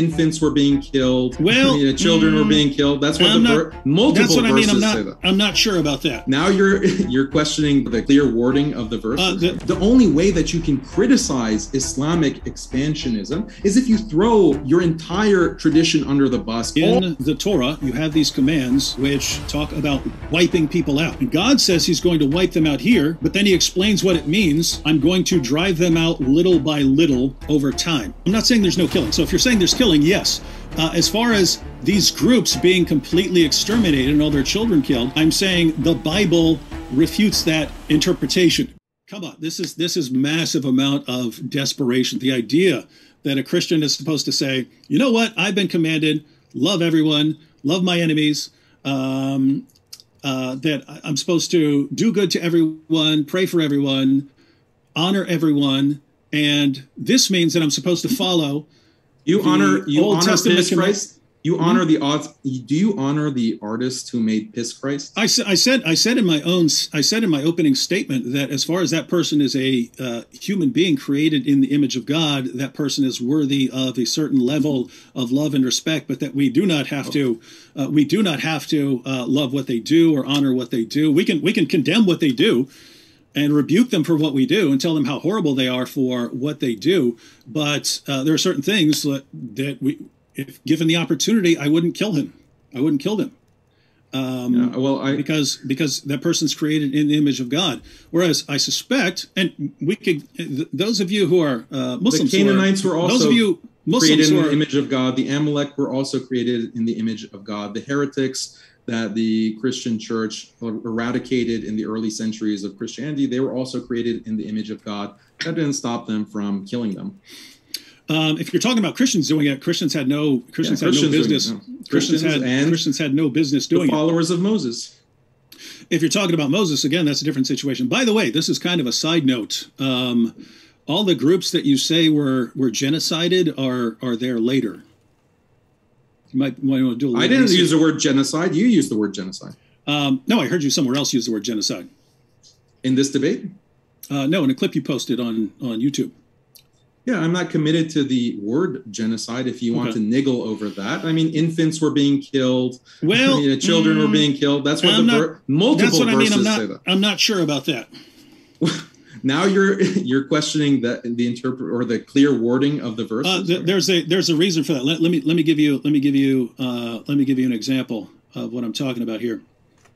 infants were being killed. Well, you know, children were mm, being killed. That's what I'm the not- ver- multiple That's what I mean. verses I'm say not. that. I'm not sure about that. Now you're you're questioning the clear wording of the verses. Uh, the- the only way that you can criticize Islamic expansionism is if you throw your entire tradition under the bus. In the Torah, you have these commands which talk about wiping people out. And God says He's going to wipe them out here, but then He explains what it means. I'm going to drive them out little by little over time. I'm not saying there's no killing. So if you're saying there's killing, yes. Uh, as far as these groups being completely exterminated and all their children killed, I'm saying the Bible refutes that interpretation. Come on, this is this is massive amount of desperation. The idea that a Christian is supposed to say, you know what, I've been commanded, love everyone, love my enemies, um, uh, that I'm supposed to do good to everyone, pray for everyone, honor everyone, and this means that I'm supposed to follow. You honor you Old honor Testament Piss Christ. You honor the odds. Do you honor the artist who made Piss Christ? I, I said I said in my own I said in my opening statement that as far as that person is a uh, human being created in the image of God, that person is worthy of a certain level of love and respect, but that we do not have to uh, we do not have to uh, love what they do or honor what they do. We can we can condemn what they do and rebuke them for what we do and tell them how horrible they are for what they do. But uh, there are certain things that, that we, if given the opportunity, I wouldn't kill him. I wouldn't kill them. Um, Yeah, well, I because because that person's created in the image of God. Whereas I suspect, and we could, th- those of you who are uh, the Muslims, are- Canaanites were those also of you Muslims created in the image of God. The Amalek were also created in the image of God. The heretics that the Christian church eradicated in the early centuries of Christianity, they were also created in the image of God. That didn't stop them from killing them. um, if you're talking about Christians doing it, Christians had no Christians Yeah, had no Christians doing business. Christians, Christians had and Christians had no business The doing it. followers of Moses. If you're talking about Moses, again, that's a different situation. By the way, this is kind of a side note. Um, all the groups that you say were were genocided are are there later. You might want to do a little I didn't use the word genocide. You used the word genocide Um, no, I heard you somewhere else use the word genocide. in this debate. Uh, no, in a clip you posted on on YouTube. Yeah, I'm not committed to the word genocide. If you want Okay. to niggle over that, I mean, infants were being killed. Well, you know, children were mm, being killed. That's what I'm the not- ver- multiple That's what I mean. verses I'm say that. I'm not sure about that. Now you're you're questioning the the interpret or the clear wording of the verse. Uh, th- there's a there's a reason for that. Let, let me let me give you let me give you uh, let me give you an example of what I'm talking about here.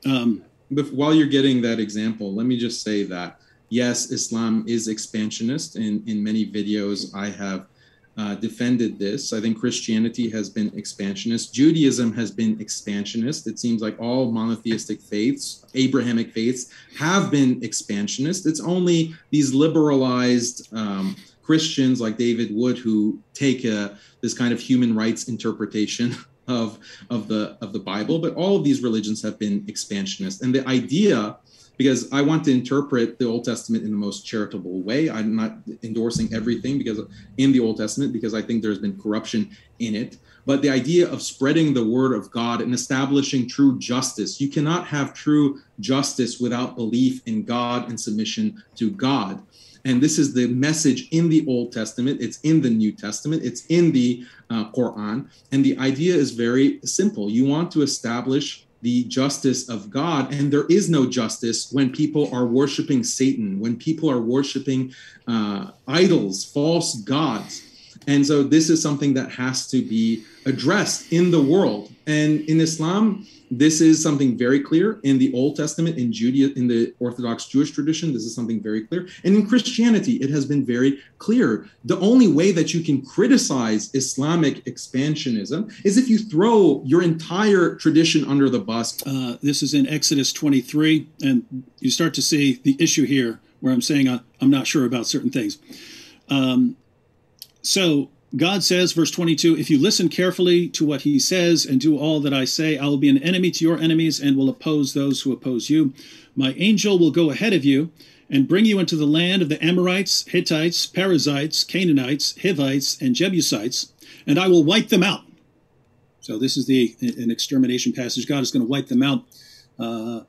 Um, Bef- while you're getting that example, let me just say that yes, Islam is expansionist. In in many videos, I have uh, defended this. I think Christianity has been expansionist. Judaism has been expansionist. It seems like all monotheistic faiths, Abrahamic faiths, have been expansionist. It's only these liberalized um, Christians like David Wood who take a, this kind of human rights interpretation of of the of the Bible. But all of these religions have been expansionist, and the idea because I want to interpret the Old Testament in the most charitable way. I'm not endorsing everything because in the Old Testament because I think there's been corruption in it. But the idea of spreading the word of God and establishing true justice, you cannot have true justice without belief in God and submission to God. And this is the message in the Old Testament. It's in the New Testament. It's in the uh, Quran. And the idea is very simple. You want to establish the justice of God. And there is no justice when people are worshiping Satan, when people are worshiping uh, idols, false gods. And so this is something that has to be addressed in the world. And in Islam, this is something very clear in the Old Testament, in Judaism, in the Orthodox Jewish tradition. This is something very clear, and in Christianity, it has been very clear. The only way that you can criticize Islamic expansionism is if you throw your entire tradition under the bus. uh, this is in Exodus 23, and you start to see the issue here where I'm saying I, I'm not sure about certain things. Um, so God says, verse 22, if you listen carefully to what he says and do all that I say, I will be an enemy to your enemies and will oppose those who oppose you. My angel will go ahead of you and bring you into the land of the Amorites, Hittites, Perizzites, Canaanites, Hivites, and Jebusites, and I will wipe them out. So this is the an extermination passage. God is going to wipe them out. Uh,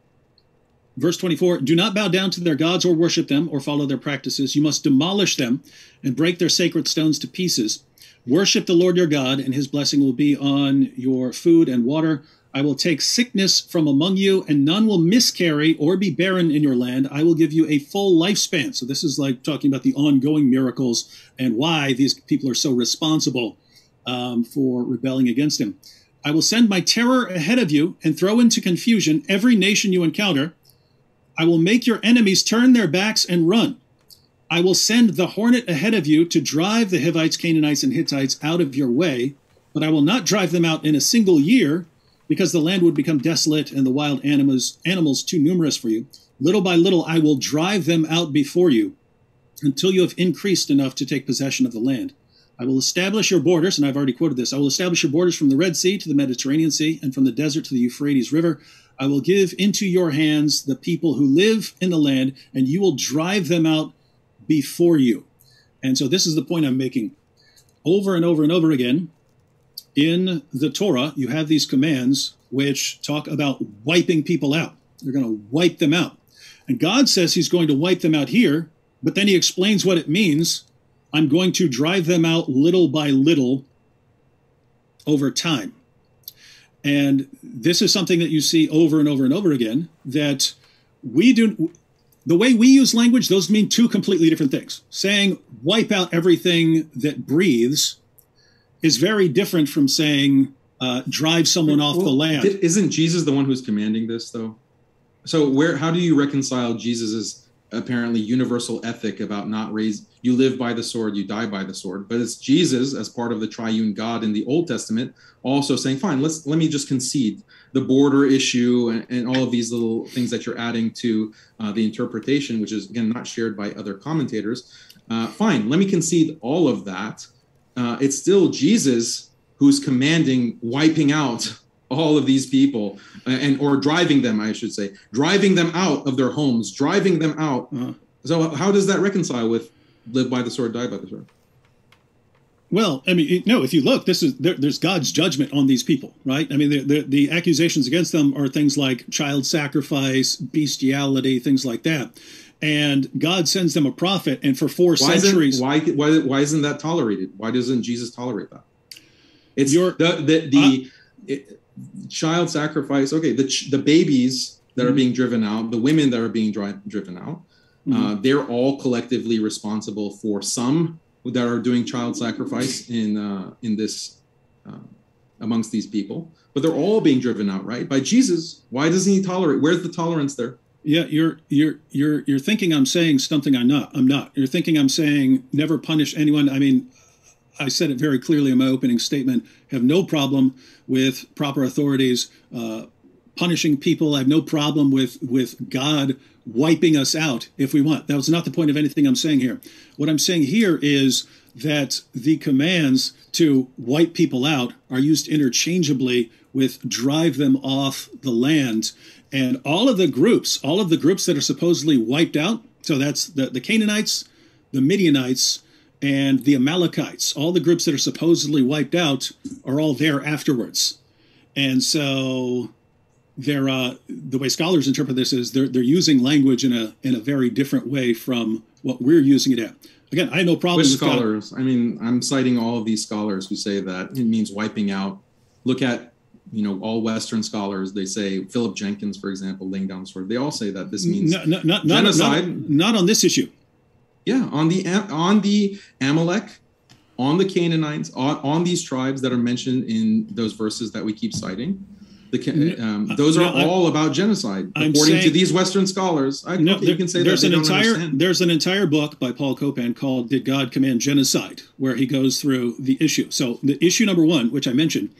Verse 24 Do not bow down to their gods or worship them or follow their practices. You must demolish them and break their sacred stones to pieces. Worship the Lord your God, and his blessing will be on your food and water. I will take sickness from among you, and none will miscarry or be barren in your land. I will give you a full lifespan. So, this is like talking about the ongoing miracles and why these people are so responsible um, for rebelling against him. I will send my terror ahead of you and throw into confusion every nation you encounter. I will make your enemies turn their backs and run. I will send the hornet ahead of you to drive the Hivites, Canaanites, and Hittites out of your way, but I will not drive them out in a single year because the land would become desolate and the wild animals animals too numerous for you. Little by little I will drive them out before you until you have increased enough to take possession of the land. I will establish your borders, and I've already quoted this. I will establish your borders from the Red Sea to the Mediterranean Sea and from the desert to the Euphrates River. I will give into your hands the people who live in the land, and you will drive them out before you. And so this is the point I'm making. Over and over and over again, in the Torah, you have these commands which talk about wiping people out. They're going to wipe them out. And God says he's going to wipe them out here, but then he explains what it means. I'm going to drive them out little by little over time. And this is something that you see over and over and over again that we do the way we use language, those mean two completely different things. Saying wipe out everything that breathes is very different from saying uh, drive someone off well, the land. Isn't Jesus the one who's commanding this, though? So where how do you reconcile Jesus's apparently universal ethic about not raise you live by the sword, you die by the sword, but it's Jesus as part of the triune God in the Old Testament also saying, fine, let's let me just concede the border issue and, and all of these little things that you're adding to uh, the interpretation, which is again not shared by other commentators. Uh, fine, let me concede all of that uh, it's still Jesus who's commanding wiping out all of these people uh, and or driving them i should say driving them out of their homes driving them out uh-huh. so how does that reconcile with live by the sword die by the sword well, I mean, no. If you look, this is there, there's God's judgment on these people, right? I mean, the, the, the accusations against them are things like child sacrifice, bestiality, things like that and God sends them a prophet, and for four why centuries, why, why why isn't that tolerated? Why doesn't Jesus tolerate that? It's Your, the the, the uh, it, child sacrifice. Okay, the the babies that mm-hmm. are being driven out, the women that are being dri- driven out, mm-hmm. uh, they're all collectively responsible for some that are doing child sacrifice in uh, in this uh, amongst these people. But they're all being driven out, right? By Jesus. Why doesn't he tolerate? Where's the tolerance there? Yeah, you're you're you're you're thinking I'm saying something I'm not. I'm not. You're thinking I'm saying never punish anyone. I mean, I said it very clearly in my opening statement. Have no problem with proper authorities uh, punishing people. I have no problem with with God wiping us out if we want. That was not the point of anything I'm saying here. What I'm saying here is that the commands to wipe people out are used interchangeably with drive them off the land. And all of the groups, all of the groups that are supposedly wiped out, so that's the, the Canaanites, the Midianites, and the Amalekites, all the groups that are supposedly wiped out are all there afterwards. And so they're uh, the way scholars interpret this is they're they're using language in a in a very different way from what we're using it at. Again, I have no problem with scholars. I mean, I'm citing all of these scholars who say that it means wiping out. Look at you know all Western scholars. They say Philip Jenkins, for example, laying down the sword. They all say that this means no, no, not, genocide. Not, not on this issue. Yeah, on the on the Amalek, on the Canaanites, on, on these tribes that are mentioned in those verses that we keep citing the, um, those are no, all about genocide, I'm according saying, to these Western scholars. I no, there, you can say there's an entire understand. there's an entire book by Paul Copan called "Did God Command Genocide?" where he goes through the issue. So the issue number one, which I mentioned,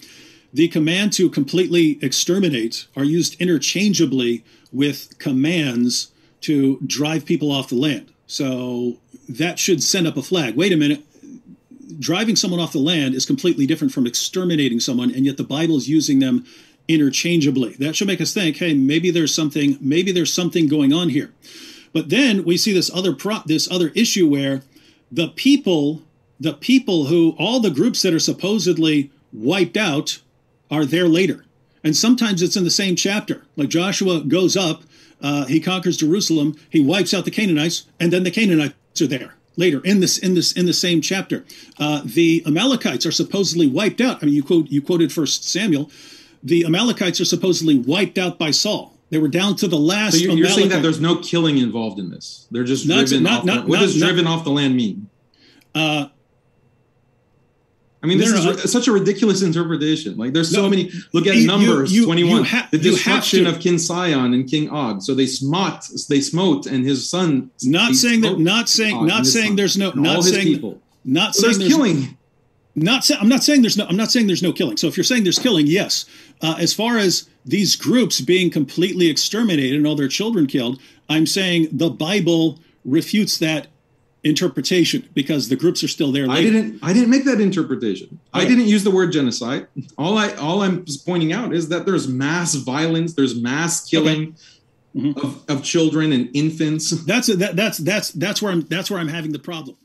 the command to completely exterminate are used interchangeably with commands to drive people off the land. So that should send up a flag. Wait a minute. Driving someone off the land is completely different from exterminating someone, and yet the Bible is using them interchangeably. That should make us think, hey, maybe there's something, maybe there's something going on here. But then we see this other pro- this other issue where the people, the people who all the groups that are supposedly wiped out are there later. And sometimes it's in the same chapter. Like Joshua goes up, uh, he conquers Jerusalem, he wipes out the Canaanites, and then the Canaanites are there. later in this in this in the same chapter. Uh, the Amalekites are supposedly wiped out. I mean, you quote you quoted First Samuel. The Amalekites are supposedly wiped out by Saul. They were down to the last. So you're, you're saying that there's no killing involved in this. They're just not, driven not, off. Not, the, what does driven off the land mean? Uh, I mean, this no, no, is such a ridiculous interpretation. Like, there's so no, many. Look at you, Numbers you, you, 21, ha- the destruction of King Sihon and King Og. So they smote, they smote, and his son. Not saying that. Not saying. Not saying there's no. Not saying. People. Not so saying there's killing. Not saying. I'm not saying there's no. I'm not saying there's no killing. So if you're saying there's killing, yes. Uh, as far as these groups being completely exterminated and all their children killed, I'm saying the Bible refutes that interpretation because the groups are still there. Later. I didn't. I didn't make that interpretation. I didn't use the word genocide. All I all I'm pointing out is that there's mass violence. There's mass killing. Okay. Mm-hmm. Of, of children and infants. That's a, that, that's that's that's where I'm that's where I'm having the problem.